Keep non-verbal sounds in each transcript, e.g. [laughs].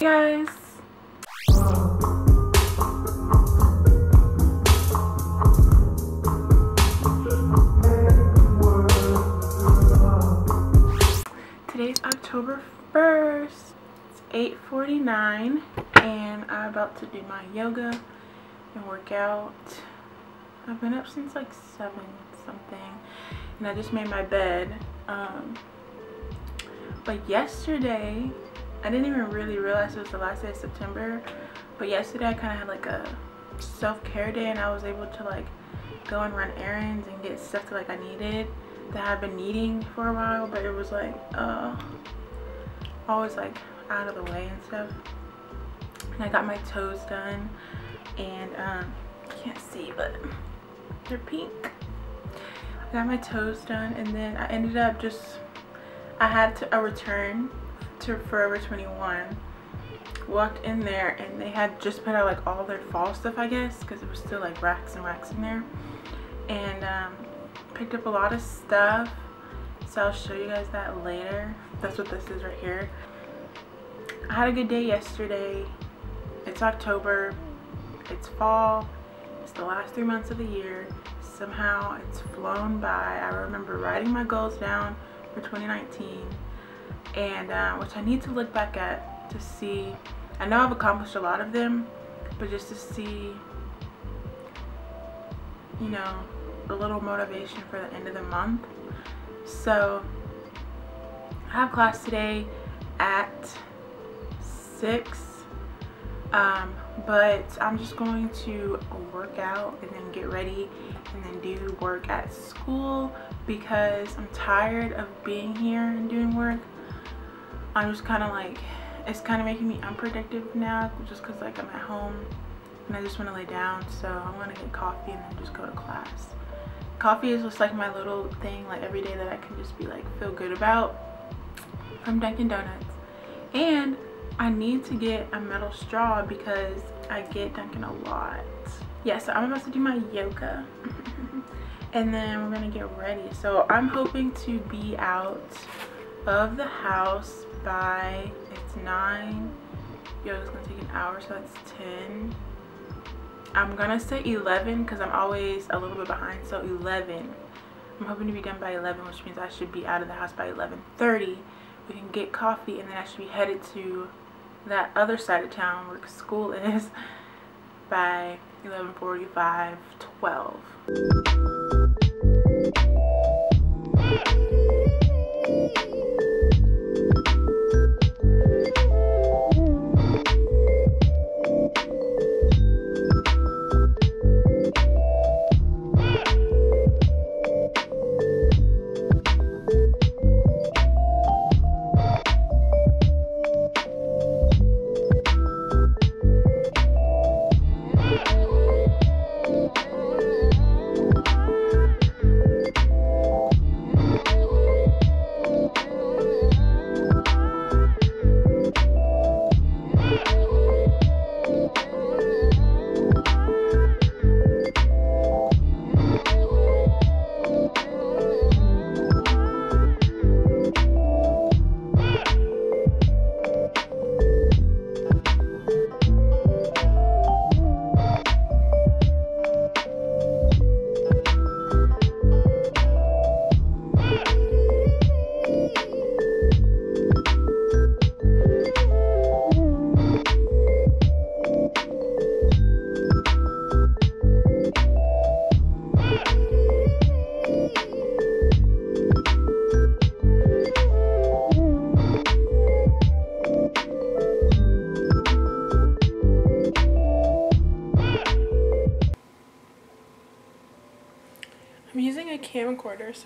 guys. Today's October 1st. It's 8.49 and I'm about to do my yoga and work out. I've been up since like 7 something and I just made my bed. Um, but yesterday I didn't even really realize it was the last day of September but yesterday I kind of had like a self-care day and I was able to like go and run errands and get stuff that like I needed that I've been needing for a while but it was like uh always like out of the way and stuff. And I got my toes done and um can't see but they're pink. I got my toes done and then I ended up just I had to a return to Forever 21 walked in there and they had just put out like all their fall stuff I guess because it was still like racks and racks in there. And um, picked up a lot of stuff. So I'll show you guys that later. That's what this is right here. I had a good day yesterday. It's October. It's fall. It's the last three months of the year. Somehow it's flown by. I remember writing my goals down for 2019 and uh, which I need to look back at to see. I know I've accomplished a lot of them but just to see you know a little motivation for the end of the month. So I have class today at 6 um, but I'm just going to work out and then get ready and then do work at school because I'm tired of being here and doing work I'm just kind of like it's kind of making me unproductive now just because like I'm at home and I just want to lay down so I want to get coffee and then just go to class. Coffee is just like my little thing like every day that I can just be like feel good about from Dunkin Donuts. And I need to get a metal straw because I get Dunkin a lot. Yeah so I'm about to do my yoga. [laughs] And then we're gonna get ready. So I'm hoping to be out of the house by it's 9 yoga's gonna take an hour so that's 10 I'm gonna say 11 because I'm always a little bit behind so 11 I'm hoping to be done by 11 which means I should be out of the house by 11:30 we can get coffee and then I should be headed to that other side of town where school [laughs] is by 11:45 12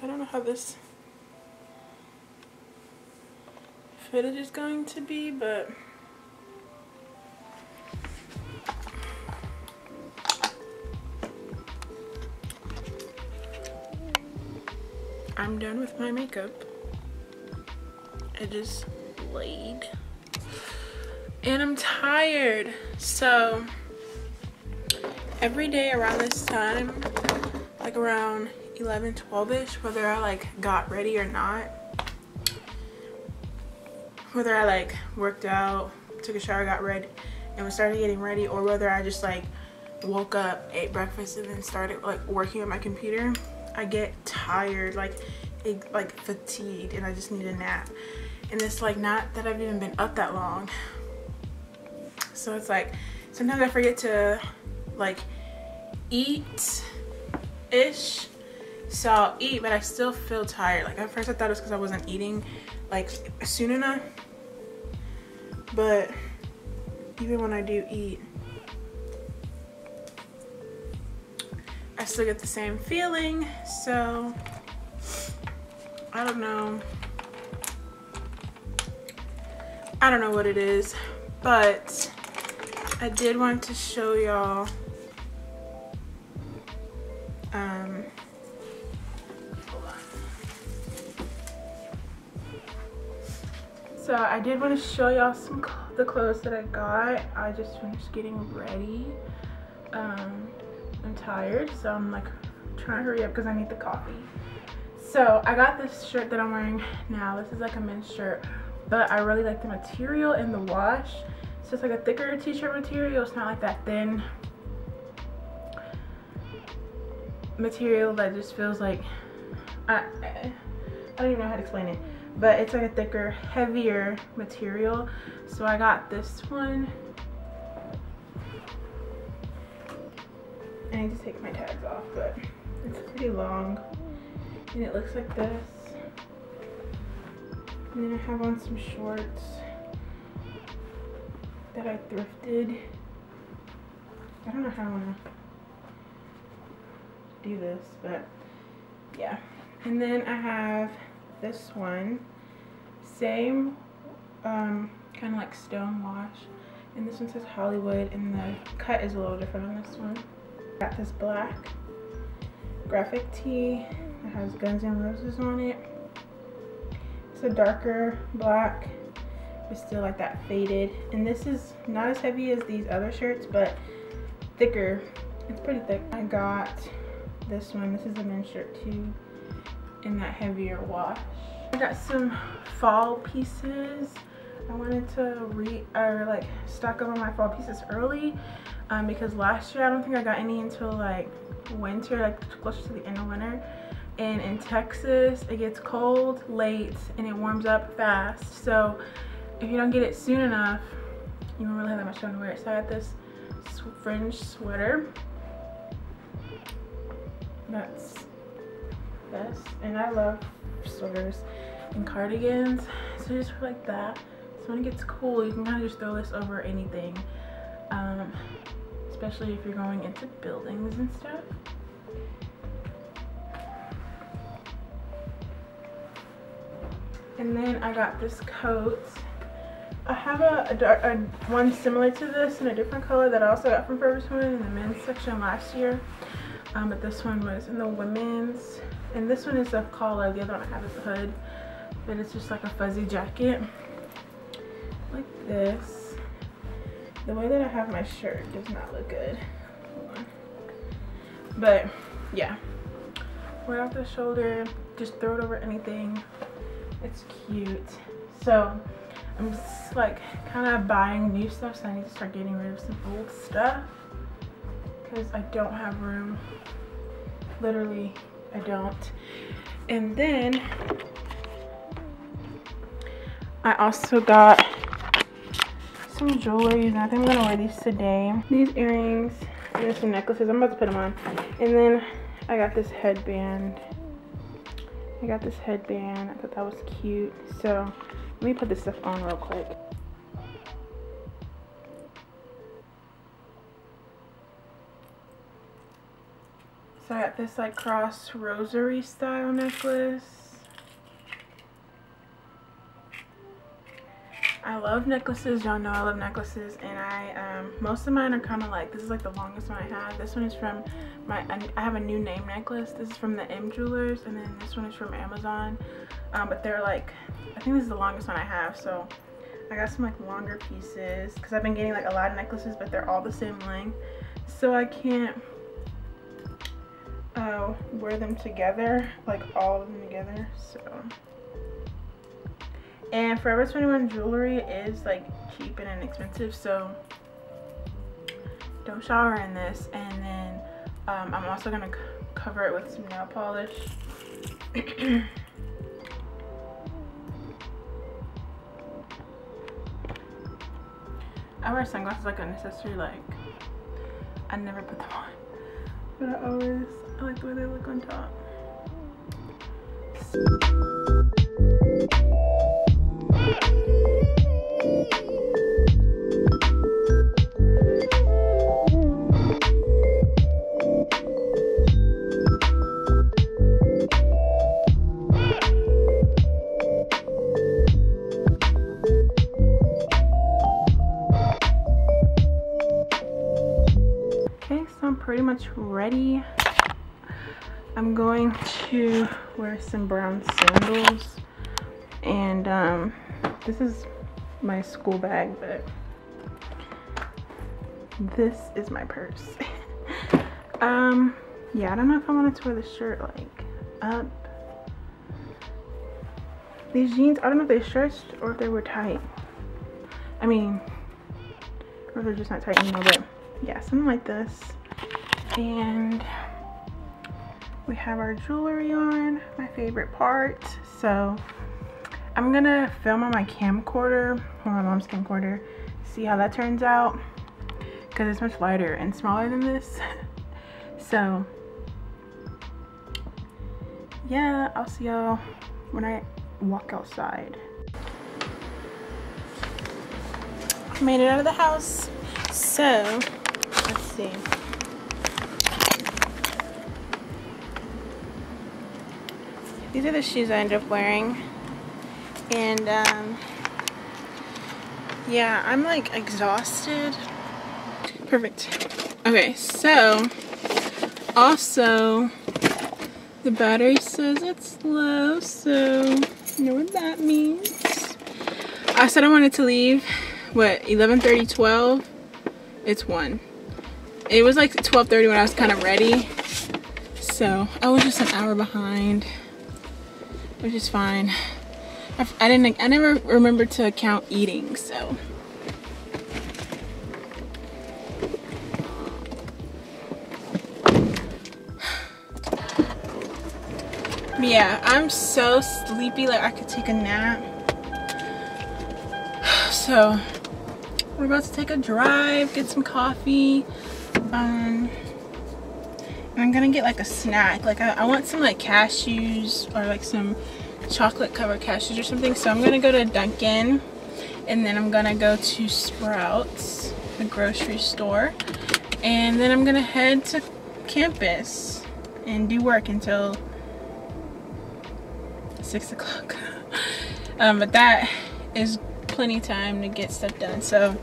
I don't know how this footage is going to be, but I'm done with my makeup. I just laid. And I'm tired. So every day around this time, like around 11, 12-ish, whether I like got ready or not, whether I like worked out, took a shower, got ready, and was started getting ready, or whether I just like woke up, ate breakfast, and then started like working on my computer, I get tired, like it, like fatigued, and I just need a nap. And it's like not that I've even been up that long. So it's like sometimes I forget to like eat ish. So I'll eat, but I still feel tired. Like at first I thought it was because I wasn't eating like soon enough. But even when I do eat, I still get the same feeling. So I don't know. I don't know what it is, but I did want to show y'all so I did want to show y'all some the clothes that I got. I just finished getting ready. Um, I'm tired, so I'm like trying to hurry up because I need the coffee. So I got this shirt that I'm wearing now. This is like a men's shirt, but I really like the material and the wash. So it's like a thicker t-shirt material. It's not like that thin material that just feels like, I, I don't even know how to explain it, but it's like a thicker, heavier material. So I got this one. I need to take my tags off, but it's pretty long and it looks like this. And then I have on some shorts that I thrifted. I don't know how I want to do this, but yeah. And then I have this one, same um, kind of like stone wash. And this one says Hollywood and the cut is a little different on this one. Got this black graphic tee that has Guns N' Roses on it. It's a darker black. but still like that faded. And this is not as heavy as these other shirts, but thicker. It's pretty thick. I got this one. This is a men's shirt too in that heavier wash. I got some fall pieces. I wanted to re or like stock up on my fall pieces early um, because last year I don't think I got any until like winter, like closer to the end of winter and in Texas it gets cold late and it warms up fast so if you don't get it soon enough you won't really have that much time to wear it so I got this fringe sweater that's this and I love sweaters and cardigans. So just like that. So when it gets cool you can kind of just throw this over anything. Um, especially if you're going into buildings and stuff. And then I got this coat. I have a, a, dark, a, one similar to this in a different color that I also got from Forever 21 in the men's section last year. Um, but this one was in the women's. And this one is a collar. The other one I have is a hood. But it's just like a fuzzy jacket. Like this. The way that I have my shirt does not look good. But yeah. Right off the shoulder. Just throw it over anything. It's cute. So I'm just like kind of buying new stuff so I need to start getting rid of some old stuff because I don't have room. Literally, I don't. And then I also got some jewelry I think I'm gonna wear these today. These earrings and some necklaces. I'm about to put them on. And then I got this headband. I got this headband. I thought that was cute. So let me put this stuff on real quick. I got this like cross rosary style necklace. I love necklaces. Y'all know I love necklaces. And I, um, most of mine are kind of like, this is like the longest one I have. This one is from my, I have a new name necklace. This is from the M Jewelers. And then this one is from Amazon. Um, but they're like, I think this is the longest one I have. So I got some like longer pieces. Because I've been getting like a lot of necklaces, but they're all the same length. So I can't uh, wear them together. Like all of them together. So And Forever 21 jewelry is like cheap and inexpensive, so don't shower in this. And then um, I'm also gonna cover it with some nail polish. [clears throat] I wear sunglasses like a necessary, like I never put them on, but I always I like the way they look on top. Okay, so I'm pretty much ready. I'm going to wear some brown sandals. And um, this is my school bag, but this is my purse. [laughs] um, yeah, I don't know if I wanted to wear the shirt like up. These jeans, I don't know if they stretched or if they were tight. I mean, or they're just not tight anymore, but yeah, something like this and we have our jewelry on my favorite part. So i'm gonna film on my camcorder or my mom's camcorder see how that turns out because it's much lighter and smaller than this. [laughs] So yeah i'll see y'all when i walk outside. Made it out of the house. So let's see these are the shoes I ended up wearing. And, um, yeah, I'm like exhausted. Perfect. Okay, so, also, the battery says it's low, so you know what that means. I said I wanted to leave, what, 11.30, 12? It's 1. It was like 12.30 when I was kind of ready. So, I was just an hour behind which is fine. I, I didn't, I never remember to count eating, so. [sighs] yeah, I'm so sleepy, like I could take a nap. [sighs] So, we're about to take a drive, get some coffee. Um, I'm gonna get like a snack. Like I, I want some like cashews or like some chocolate covered cashews or something. So I'm gonna go to Dunkin' and then I'm gonna go to Sprouts, the grocery store. And then I'm gonna head to campus and do work until six o'clock. [laughs] um, but that is plenty time to get stuff done. So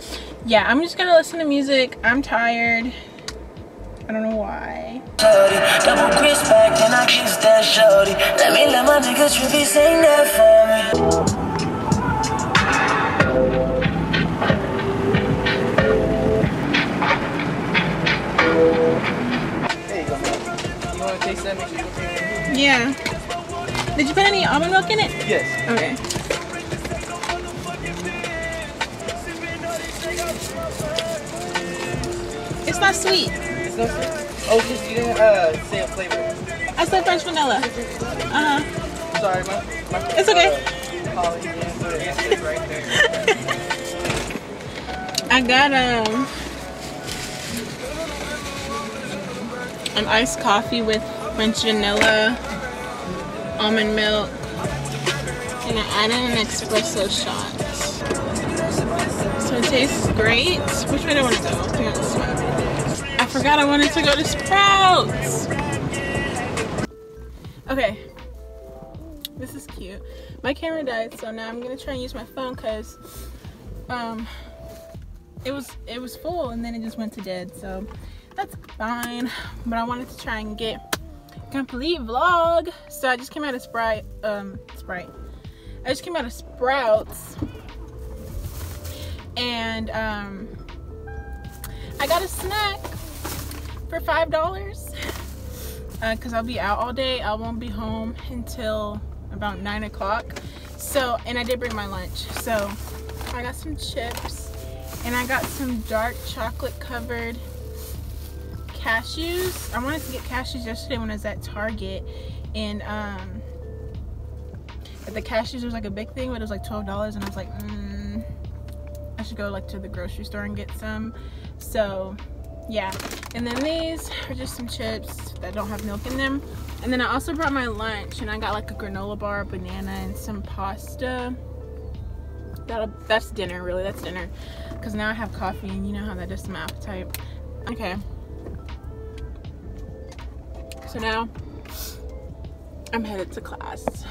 yeah, I'm just gonna listen to music. I'm tired. I don't know why. Double Chris back and I kiss that shorty. Let me let my niggas really sing that for me. Yeah. Did you put any almond milk in it? Yes. Okay. Oh, just you didn't uh, say a flavor. I said French vanilla. Uh huh. Sorry, my, my It's okay. Uh, right [laughs] I got um an iced coffee with French vanilla, almond milk, and I added an espresso shot. So it tastes great. Which way do I want to go? I think this way forgot I wanted to go to Sprouts. Okay. This is cute. My camera died, so now I'm gonna try and use my phone because um it was it was full and then it just went to dead, so that's fine. But I wanted to try and get complete vlog. So I just came out of Sprite um Sprite. I just came out of Sprouts and um I got a snack for five dollars. Because uh, I'll be out all day. I won't be home until about nine o'clock. So, and I did bring my lunch. So, I got some chips and I got some dark chocolate covered cashews. I wanted to get cashews yesterday when I was at Target and um the cashews was like a big thing but it was like $12 and I was like mm, I should go like to the grocery store and get some. So yeah and then these are just some chips that don't have milk in them. And then I also brought my lunch and I got like a granola bar banana and some pasta. That that's dinner really. That's dinner. Because now I have coffee and you know how that does to my appetite. Okay. So now I'm headed to class